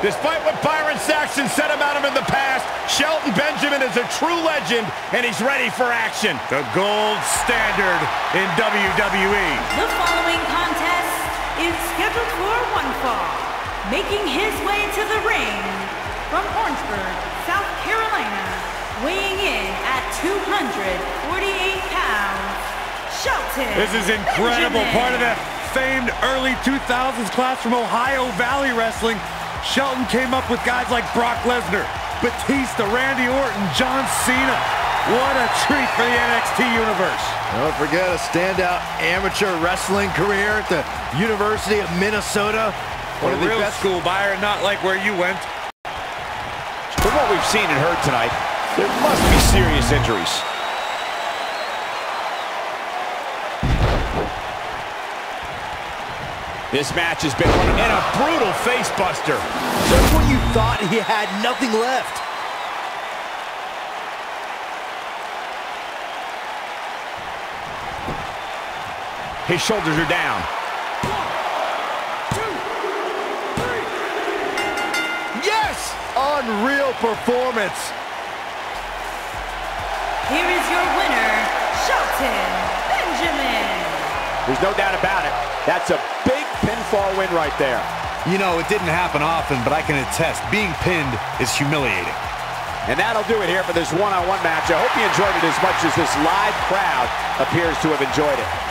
Despite what Byron Saxton said about him in the past, Shelton Benjamin is a true legend, and he's ready for action. The gold standard in WWE. The following contest is scheduled for one fall. Making his way to the ring from Orangeburg, South Carolina, weighing in at 248 pounds, Shelton This is incredible. Benjamin. Part of that famed early 2000s class from Ohio Valley Wrestling. Shelton came up with guys like Brock Lesnar, Batista, Randy Orton, John Cena. What a treat for the NXT universe. Don't forget a standout amateur wrestling career at the University of Minnesota. One a of the real best school buyer, not like where you went. From what we've seen and heard tonight, there must be serious injuries. This match has been and a brutal face buster. Just when you thought he had nothing left. His shoulders are down. Yes! Unreal performance. Here is your winner, Shelton Benjamin. There's no doubt about it. That's a big pinfall win right there. You know, it didn't happen often, but I can attest, being pinned is humiliating. And that'll do it here for this one-on-one match. I hope you enjoyed it as much as this live crowd appears to have enjoyed it.